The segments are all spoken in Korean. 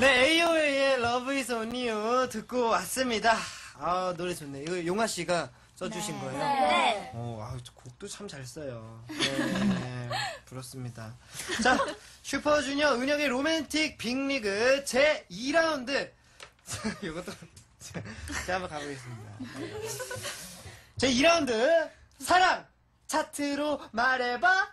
네, AOA의 Love is on you 듣고 왔습니다. 아, 노래 좋네. 이거 용아 씨가 써주신 거예요? 네. 어, 아, 저 곡도 참 잘 써요. 네, 부럽습니다. 자, 슈퍼주니어 은혁의 로맨틱 빅리그 제 2라운드. 이것도 제가 한번 가보겠습니다. 제 2라운드 사랑 차트로 말해봐.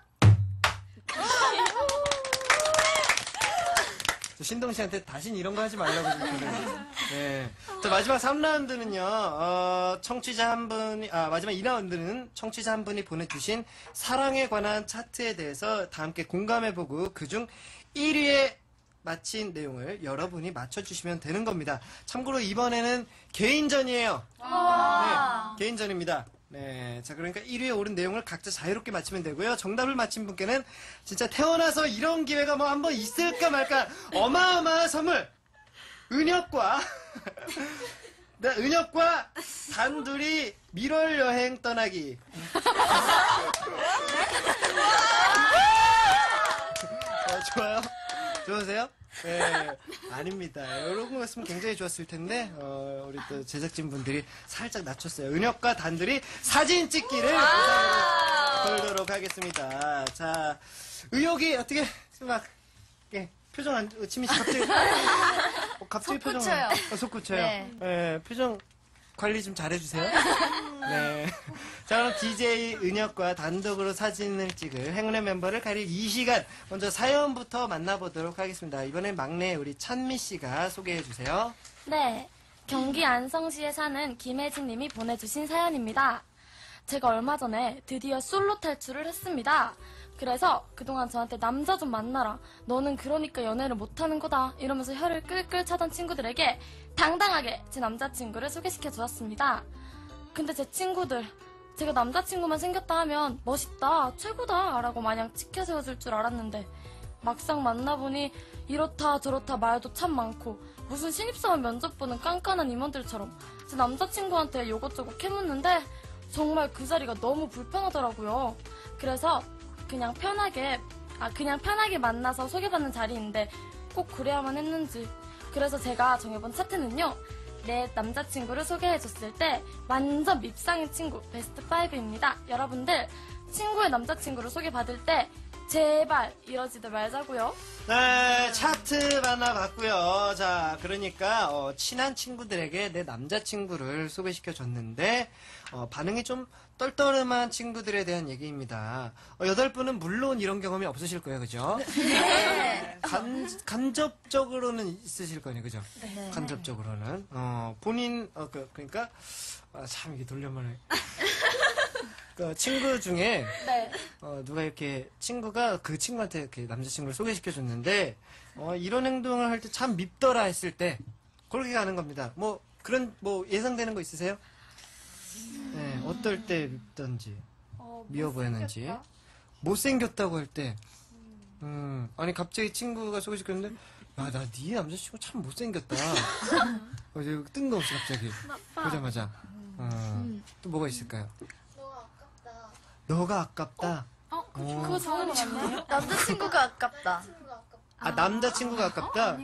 저 신동 씨한테 다신 이런 거 하지 말라고 좀 그래요. 네. 자, 마지막 3라운드는요, 어, 청취자 한 분이, 아, 마지막 2라운드는 청취자 한 분이 보내주신 사랑에 관한 차트에 대해서 다 함께 공감해보고 그중 1위에 맞힌 내용을 여러분이 맞춰주시면 되는 겁니다. 참고로 이번에는 개인전이에요. 네, 개인전입니다. 네. 자, 그러니까 1위에 오른 내용을 각자 자유롭게 맞히면 되고요. 정답을 맞힌 분께는 진짜 태어나서 이런 기회가 뭐 한번 있을까 말까 어마어마한 선물! 은혁과, 네, 은혁과 단둘이 밀월 여행 떠나기. 어, 좋아요? 좋으세요? 네, 아닙니다. 이런 거였으면 굉장히 좋았을 텐데, 어, 우리 또 제작진 분들이 살짝 낮췄어요. 은혁과 단둘이 사진 찍기를 걸도록 하겠습니다. 자, 의욕이 어떻게, 막, 예, 표정 안, 어, 씨 갑자기, 어, 갑자기 표정. 솟구쳐요. 어, 솟구쳐요. 네. 예, 표정 관리 좀 잘해주세요. 네. 자, 그럼 DJ 은혁과 단독으로 사진을 찍을 행운의 멤버를 가릴 이 시간. 먼저 사연부터 만나보도록 하겠습니다. 이번엔 막내 우리 찬미 씨가 소개해주세요. 네, 경기 안성시에 사는 김혜진 님이 보내주신 사연입니다. 제가 얼마 전에 드디어 솔로 탈출을 했습니다. 그래서 그동안 저한테 남자 좀 만나라. 너는 그러니까 연애를 못하는 거다. 이러면서 혀를 끌끌 차던 친구들에게 당당하게 제 남자친구를 소개시켜 주었습니다. 근데 제 친구들, 제가 남자친구만 생겼다 하면 멋있다, 최고다, 라고 마냥 치켜 세워줄 줄 알았는데, 막상 만나보니 이렇다 저렇다 말도 참 많고 무슨 신입사원 면접 보는 깐깐한 임원들처럼 제 남자친구한테 이것저것 캐묻는데 정말 그 자리가 너무 불편하더라고요. 그래서 그냥 편하게 아 그냥 편하게 만나서 소개받는 자리인데 꼭 그래야만 했는지 그래서 제가 정해본 차트는요 내 남자친구를 소개해줬을 때 완전 밉상인 친구 베스트 5입니다. 여러분들 친구의 남자친구를 소개받을 때 제발 이러지도 말자고요. 네, 차트 만나봤고요. 자, 그러니까 어, 친한 친구들에게 내 남자친구를 소개시켜 줬는데 어, 반응이 좀 떨떠름한 친구들에 대한 얘기입니다. 어, 여덟 분은 물론 이런 경험이 없으실 거예요, 그죠? 간, 간접적으로는 있으실 거예요, 그죠? 간접적으로는 어, 본인 어, 그, 그러니까 아, 참 이게 돌려말해. 그 친구 중에 네. 어, 누가 이렇게 친구가 그 친구한테 이렇게 남자친구를 소개시켜 줬는데, 어, 이런 행동을 할 때 참 밉더라 했을 때, 그렇게 가는 겁니다. 뭐, 그런, 뭐, 예상되는 거 있으세요? 네, 어떨 때 밉던지, 미워 보였는지. 못생겼다고 할 때, 음, 아니, 갑자기 친구가 소개시켰는데, 야, 나 네 남자친구 참 못생겼다. 어, 뜬금없이 갑자기. 보자마자. 어, 또 뭐가 있을까요? 너가 아깝다. 어, 그거 좋은 거 맞나요? 남자친구가 아깝다. 아, 남자친구가 아깝다?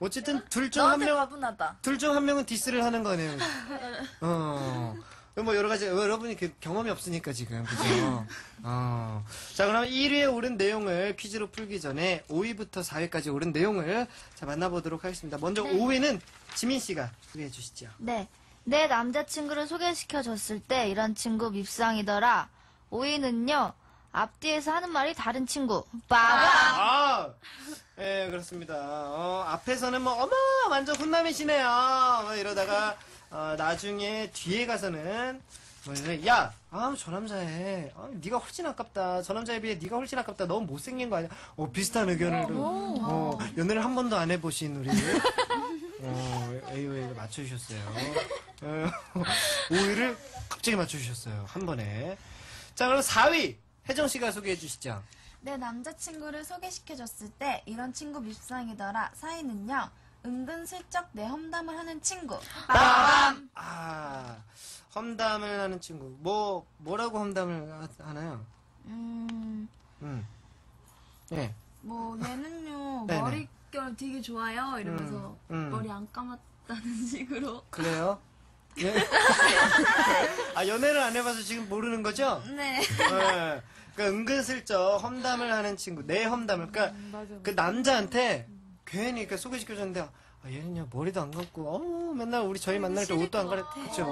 어쨌든 둘 중 한 너한테 명, 과분하다. 둘 중 한 명은 디스를 하는 거네요. 어. 뭐 여러 가지, 여러분이 그 경험이 없으니까 지금, 그죠? 어. 자, 그럼 1위에 오른 내용을 퀴즈로 풀기 전에 5위부터 4위까지 오른 내용을 자, 만나보도록 하겠습니다. 먼저 5위는 지민 씨가 소개해 주시죠. 네. 내 남자친구를 소개시켜줬을 때 이런 친구 밉상이더라. 5위는요. 앞뒤에서 하는 말이 다른 친구. 빠밤! 아, 예, 그렇습니다. 어, 앞에서는 뭐, 어머, 완전 훈남이시네요. 뭐 이러다가, 어, 나중에 뒤에 가서는, 뭐, 이래, 야, 아, 저 남자애, 아, 네가 훨씬 아깝다. 저 남자에 비해 네가 훨씬 아깝다. 너무 못생긴 거 아니야? 어, 비슷한 의견을, 어, 연애를 한 번도 안 해보신 우리, 어, AOA가 맞춰주셨어요. 어, 5위를 갑자기 맞춰주셨어요. 한 번에. 자, 그럼 4위, 혜정 씨가 소개해 주시죠. 내 남자친구를 소개시켜줬을 때 이런 친구 밉상이더라. 사이는요. 은근슬쩍 내 험담을 하는 친구. 빠밤! 아, 험담을 하는 친구. 뭐, 뭐라고 험담을 하- 하나요? 음, 음. 예. 뭐 얘는요 네네. 결혼 되게 좋아요 이러면서 음, 음. 머리 안 감았다는 식으로 그래요? 예? 아, 연애를 안 해봐서 지금 모르는 거죠? 네 네. 그러니까 은근슬쩍 험담을 하는 친구, 내 험담을. 그러니까 그 남자한테 괜히 그 소개시켜줬는데, 아, 얘는요, 머리도 안 감고, 어, 맨날 우리 저희 만날 때 옷도 안 갈아입죠.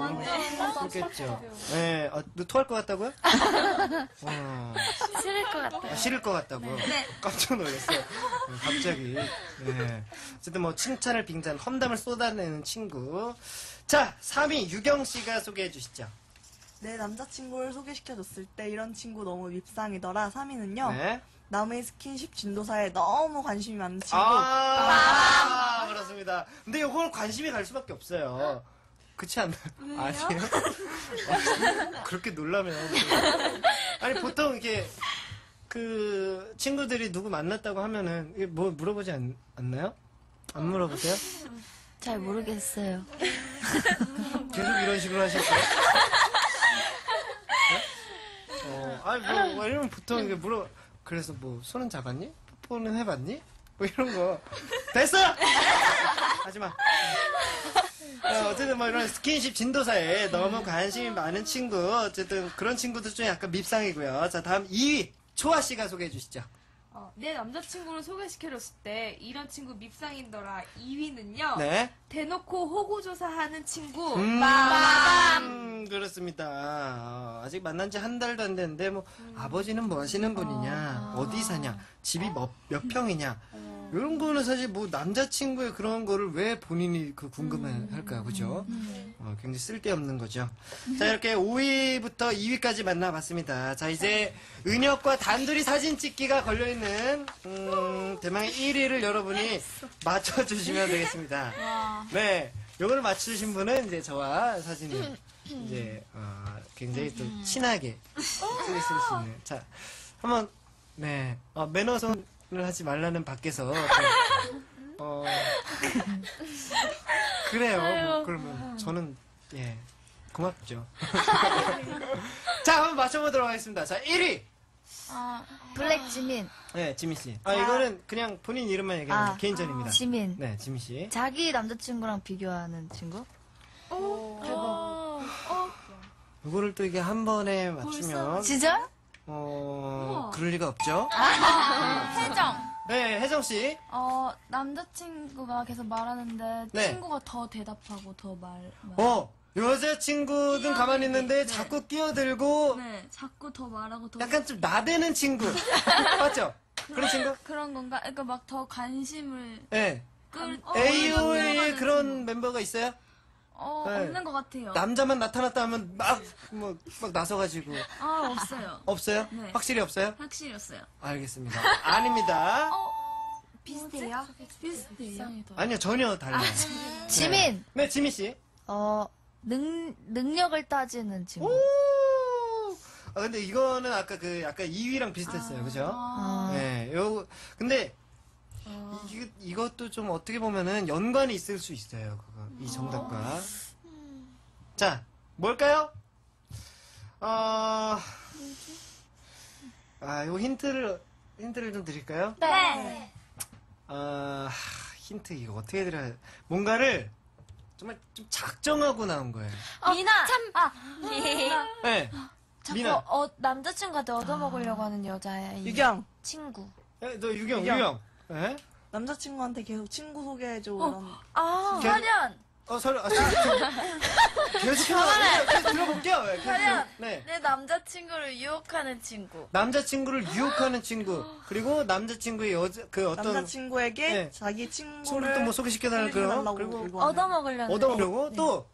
그렇겠죠. 예, 아, 너 토할 것 같다고요? 어, 싫을 것 같아요. 아, 싫을 것 같다고요? 깜짝 놀랐어요. 네, 갑자기. 예. 어쨌든 뭐, 칭찬을 빙자한 험담을 쏟아내는 친구. 자, 3위 유경 씨가 소개해 주시죠. 내 남자친구를 소개시켜줬을 때 이런 친구 너무 밉상이더라. 3위는요. 네. 남의 스킨십 진도사에 너무 관심이 많은 친구. 아, 그렇습니다. 근데 이걸 관심이 갈 수밖에 없어요. 그렇지 않나요? 아니에요? 어, 그렇게 놀라면. 아니, 보통 이렇게, 그, 친구들이 누구 만났다고 하면은, 뭐 물어보지 않, 않나요? 안 물어보세요? 잘 모르겠어요. 계속 이런 식으로 하실 거예요? 네? 어, 아니, 뭐, 뭐 이러면 보통 이게 물어, 그래서 뭐, 손은 잡았니? 뽀뽀는 해봤니? 뭐 이런 거. 됐어! 하지 마. 어, 어쨌든 뭐 이런 스킨십 진도사에 너무 관심이 많은 친구, 어쨌든 그런 친구들 중에 약간 밉상이고요. 자, 다음 2위. 초아 씨가 소개해 주시죠. 어, 내 남자친구를 소개시켜줬을 때 이런 친구 밉상이더라 2위는요 네. 대놓고 호구조사하는 친구 음, 빰! 그렇습니다. 어, 아직 만난 지 한 달도 안 됐는데, 뭐, 아버지는 뭐 하시는 분이냐, 어디 사냐, 집이 몇, 몇 평이냐, 이런 거는 사실 뭐, 남자친구의 그런 거를 왜 본인이 그 궁금해 할까요, 그죠? 어, 굉장히 쓸데없는 거죠. 자, 이렇게 5위부터 2위까지 만나봤습니다. 자, 이제 은혁과 단둘이 사진 찍기가 걸려있는, 음, 대망의 1위를 여러분이 맞춰주시면 되겠습니다. 네. 요걸 맞추신 분은 이제 저와 사진을 이제, 어, 굉장히 또 친하게 쓰실 수 있는. 자, 한번, 네. 어, 매너손 을 하지 말라는 밖에서. 좀, 어, 그래요. 뭐 그러면 저는, 예, 고맙죠. 자, 한번 맞춰보도록 하겠습니다. 자, 1위! 블랙 지민. 네, 지민 씨. 아, 이거는 그냥 본인 이름만 얘기하는 아, 개인전입니다. 지민. 네, 지민 씨. 자기 남자친구랑 비교하는 친구? 이거를 또 이게 한 번에 맞추면 진짜? 어 그럴 리가 없죠. 혜정 네, 혜정 씨. 어 남자친구가 계속 말하는데 네. 친구가 더 대답하고 더 말 말. 어 여자친구든 가만히 있는데 자꾸 끼어들고 네 자꾸 더 말하고 더 약간 좀 나대는 친구 맞죠? 그런 친구? 그런 건가? 그러니까 막 더 관심을 네. 끌 AO에 그런 멤버가 있어요? 어 네. 없는 것 같아요. 남자만 나타났다 하면 막 뭐 막 나서가지고 아 없어요. 없어요? 네. 확실히 없어요? 확실히 없어요. 알겠습니다. 아닙니다. 비슷해요? 비슷해요. 밉상이더라. 아니요 전혀 달라요. 지민! 네, 지민 씨. 어, 능, 능력을 따지는 친구. 오. 아 근데 이거는 아까 그 약간 2위랑 비슷했어요, 그죠? 어, 네, 요 근데 이, 이것도 좀 어떻게 보면은 연관이 있을 수 있어요. 이 정답과. 자, 뭘까요? 어, 아, 요 힌트를 힌트를 좀 드릴까요? 네. 아, 하, 힌트 이거 어떻게 드려야? 뭔가를 정말 좀 작정하고 나온 거예요. 미나 참 아. 네. 자꾸 미나. 어, 남자친구한테 얻어먹으려고 하는 여자야. 이 유경. 친구. 야, 너 유경, 유경. 유경. 네? 남자친구한테 계속 친구 소개해줘. 이런. 아, 계속- 어, 설아, 아, 계속, 들어볼게요. 네, 계속. 네. 내 남자친구를 유혹하는 친구. 남자친구를 유혹하는 친구, 그리고 남자친구의 여자, 그 어떤, 남자친구에게 네. 자기 친구를 친구를 또 뭐 소개시켜달라고, 그래요. 소개해달라고 그리고. 얻어먹으려는. 얻어먹려고, 또,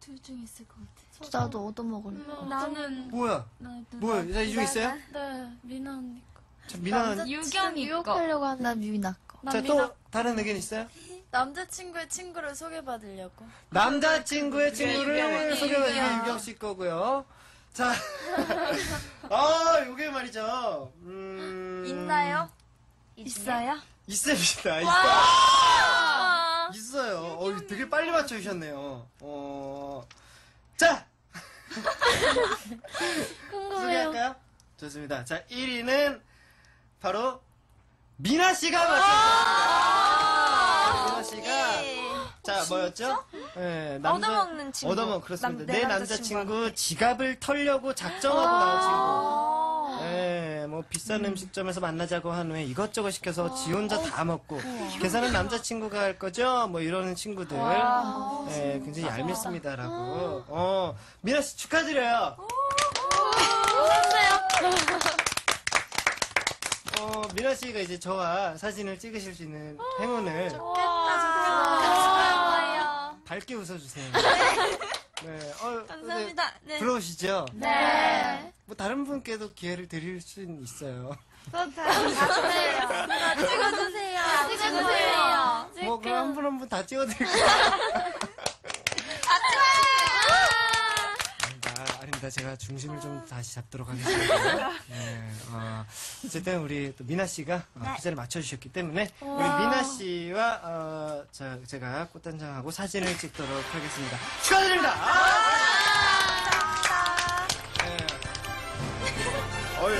둘 중에 있을 것 같아. 나도 얻어먹을. 나는 뭐야, 나 뭐야, 자, 이중 있어요? 네, 미나 언니 거. 자, 미나, 유경이 거. 유혹하려고 하는. 나 미나 거. 난 자, 미나 또, 다른 의견 있어요? 남자친구의 친구를 소개받으려고. 남자친구의 친구를 유경이. 소개해주는 유경. 유경 씨 거고요. 자, 아, 요게 말이죠. 음. 있나요? 있어요? 있습니다. 있어요. 아, 있어요. 어, 되게 빨리 맞춰주셨네요. 어. 자! 소개할까요? 좋습니다. 자, 1위는 바로 미나 씨가 맞췄습니다. 자 뭐였죠? 예, 남자 얻어먹는 친구. 얻어먹 그렇습니다. 남- 내 내 남자친구 남자친구한테. 지갑을 털려고 작정하고 나온 친구. 예, 뭐 비싼 음. 식점에서 만나자고 한 후에 이것저것 시켜서 지 혼자 다 먹고 계산은 남자친구가 할 거죠? 뭐 이러는 친구들. 예, 굉장히 얄밉습니다라고. 어, 미나 씨 축하드려요. 어, 미나 씨가 이제 저와 사진을 찍으실 수 있는 행운을 밝게 웃어주세요. 네. 어, 감사합니다. 네. 부러우시죠? 네. 뭐 다른 분께도 기회를 드릴 수는 있어요. 찍어주세요. 찍어주세요. 뭐 그럼 한 분 한 분 다 찍어드릴게요. 아닙니다, 아닙니다. 제가 중심을 좀 다시 잡도록 하겠습니다. 네, 어, 어쨌든 우리 또 미나 씨가 어, 그 자리 맞춰주셨기 때문에 우리 미나 씨와 어, 자, 제가 꽃단장하고 사진을 찍도록 하겠습니다. 축하드립니다. 아! 네. 어이.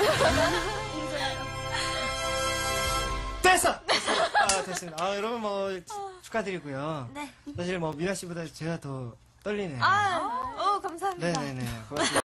됐어! 됐어. 아, 됐습니다. 아, 여러분 뭐, 축하드리고요. 사실 뭐, 미나 씨보다 제가 더 떨리네요. 아, 어, 감사합니다. 네네네. 고맙습니다.